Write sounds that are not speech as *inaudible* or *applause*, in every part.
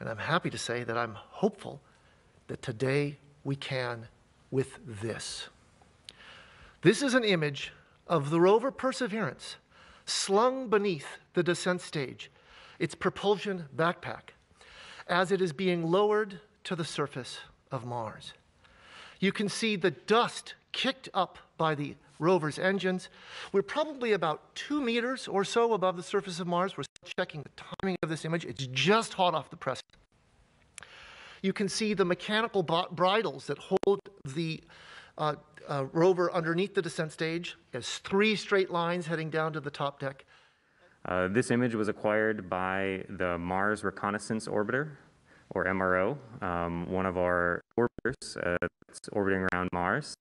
And I'm happy to say that I'm hopeful that today we can with this. This is an image of the rover Perseverance slung beneath the descent stage, its propulsion backpack, as it is being lowered to the surface of Mars. You can see the dust kicked up by the rover's engines. We're probably about two meters or so above the surface of Mars. We're checking the timing of this image. It's just hot off the press. You can see the mechanical bridles that hold the uh, uh, rover underneath the descent stage. As three straight lines heading down to the top deck. Uh, this image was acquired by the Mars Reconnaissance Orbiter, or MRO, um, one of our orbiters uh, that's orbiting around Mars.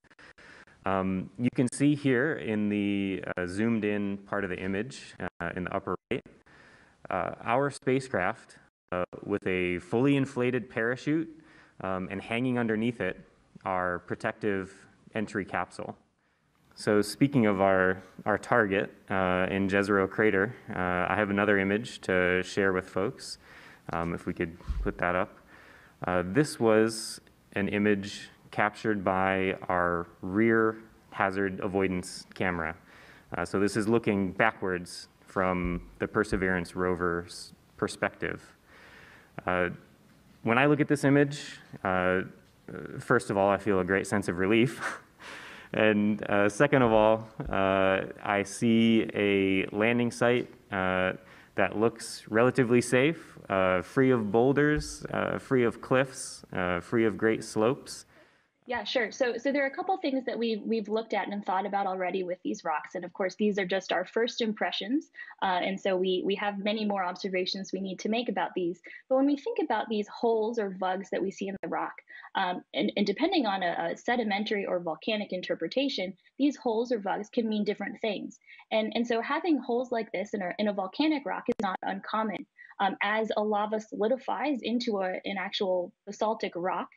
Um, you can see here in the uh, zoomed in part of the image uh, in the upper right, our spacecraft uh, with a fully inflated parachute um, and hanging underneath it our protective entry capsule. So speaking of our, our target uh, in Jezero Crater, uh, I have another image to share with folks, um, if we could put that up. Uh, this was an image captured by our rear hazard avoidance camera. Uh, so this is looking backwards from the Perseverance rover's perspective. Uh, when I look at this image, uh, first of all, I feel a great sense of relief. *laughs* and uh, second of all, uh, I see a landing site uh, that looks relatively safe, uh, free of boulders, free of cliffs, free of great slopes. Yeah, sure. So, so there are a couple things that we've we've looked at and thought about already with these rocks, and of course, these are just our first impressions, uh, and so we we have many more observations we need to make about these. But when we think about these holes or vugs that we see in the rock, um, and, and depending on a, a, sedimentary or volcanic interpretation, these holes or vugs can mean different things. And and so having holes like this in a in a volcanic rock is not uncommon. Um, as a lava solidifies into a, an actual basaltic rock,